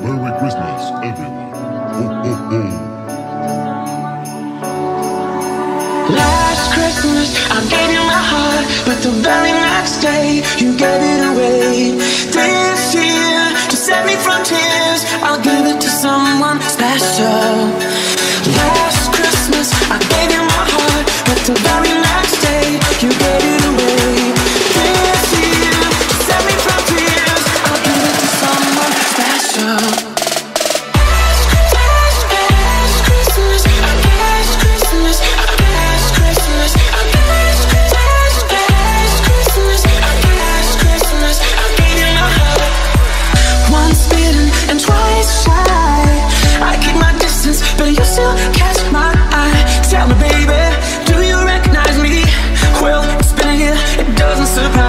Merry Christmas, everyone. Last Christmas, I gave you my heart, but the very next day, you gave it away.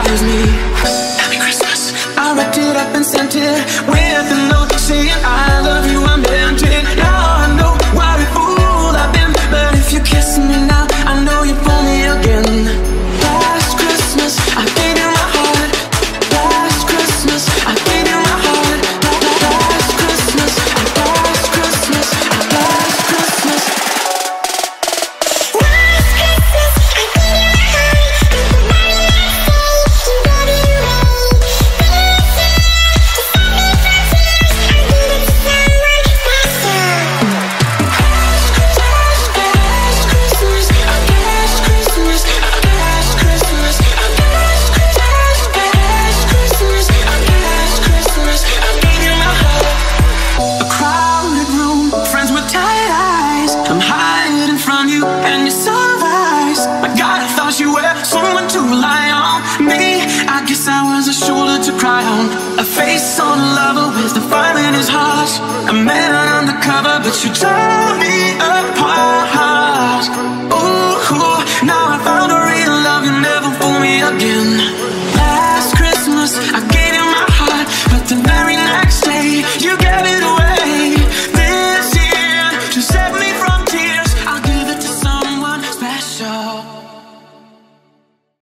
there's me. Someone's a shoulder to cry on, a face on a lover with the fire in his heart. A man